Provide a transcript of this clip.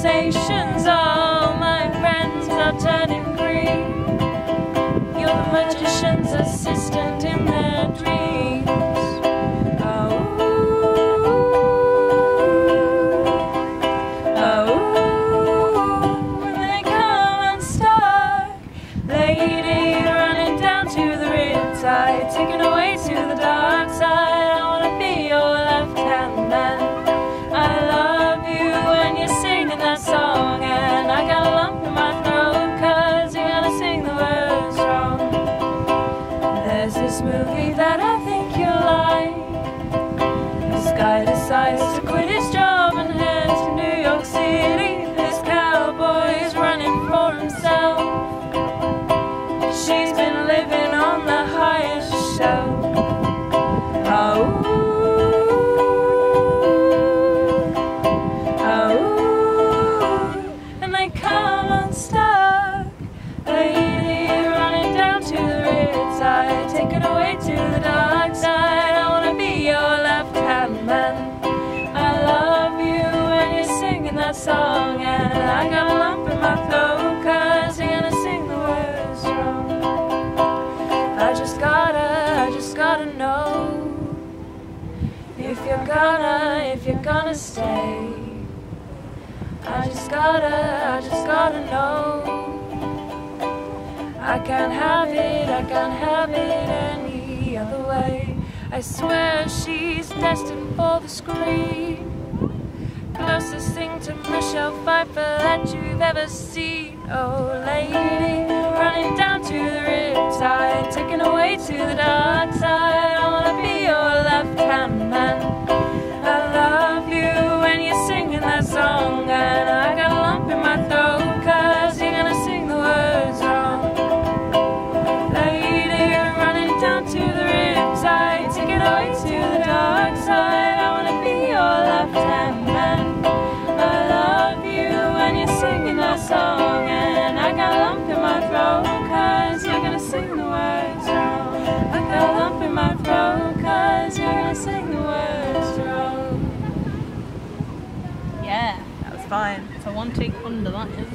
conversations. All my friends are turning green. You're the magician's assistant in their dreams. This movie that I think you'll like. This guy decides to quit his job and head to New York City. This cowboy is running for himself. She's been living on the highest shelf. Oh, oh, come unstuck. Lady running down to the riptide, know if you're gonna, if you're gonna stay. I just gotta, I just gotta know. I can't have it, I can't have it any other way. I swear she's destined for the screen. Closest thing to Michelle Pfeiffer that you've ever seen. Oh, lady, running down to the riptide, taken away to the dark side. Fine. a one take wonder that is.